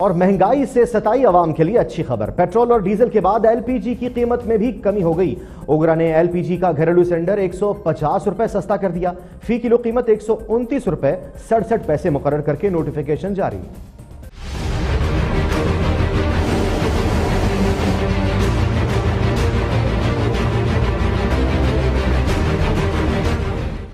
और महँगाई से सताई आवाम के लिए अच्छी खबर। पेट्रोल और डीजल के बाद एलपीजी की कीमत में भी कमी हो गई। ओगरा ने एलपीजी का घरेलू सिलेंडर एक सौ पचास रुपए सस्ता कर दिया। फ़ी किलो कीमत एक सौ उनतीस रुपए सड़सठ पैसे मुकर करके नोटिफिकेशन जारी।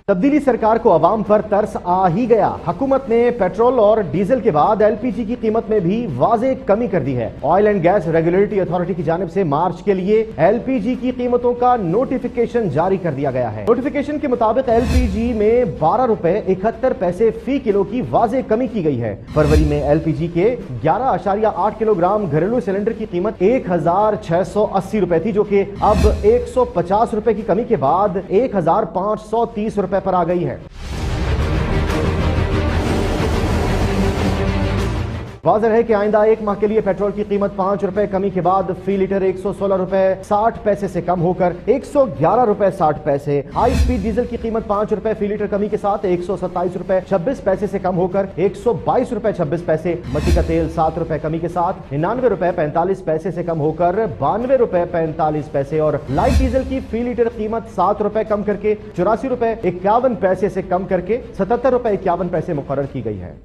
तब्दीली सरकार को आवाम पर तरस आ ही गया। हुकूमत ने पेट्रोल और डीजल के बाद एलपीजी की कीमत में भी वाजे कमी कर दी है। Oil and gas regulatory authority की जानब से मार्च के लिए एलपीजी की कीमतों का नोटिफिकेशन जारी कर दिया गया है। नोटिफिकेशन के मुताबिक एलपीजी में बारह रूपए इकहत्तर पैसे फ़ी किलो की वाजे कमी की गई है। फरवरी में एलपीजी के ग्यारह आशारिया आठ किलोग्राम घरेलू सिलेंडर की कीमत एक हज़ार छह सौ अस्सी रूपए थी, जो कि अब एक सौ पचास रूपए की कमी के बाद एक हज़ार पाँच सौ तीस रुपए पर आ गई है। वाजह है कि आइंदा एक माह के लिए पेट्रोल की कीमत पाँच रुपए कमी के बाद फ़ी लीटर एक सौ सोलह रुपए साठ पैसे से कम होकर एक सौ ग्यारह रुपए साठ पैसे। हाई स्पीड डीजल की कीमत पाँच रुपए फ़ी लीटर कमी के साथ एक सौ सत्ताईस रुपए छब्बीस पैसे से कम होकर एक सौ बाईस रुपए छब्बीस पैसे। मट्टी का तेल सात रुपए कमी के साथ निन्यानवे रुपए पैंतालीस पैसे से कम होकर बानवे रुपए पैंतालीस पैसे और लाइट डीजल की फ़ी लीटर कीमत सात रुपए कम करके चौरासी रुपए इक्यावन पैसे से कम करके सतहत्तर रुपए इक्यावन पैसे मुकर की गई है।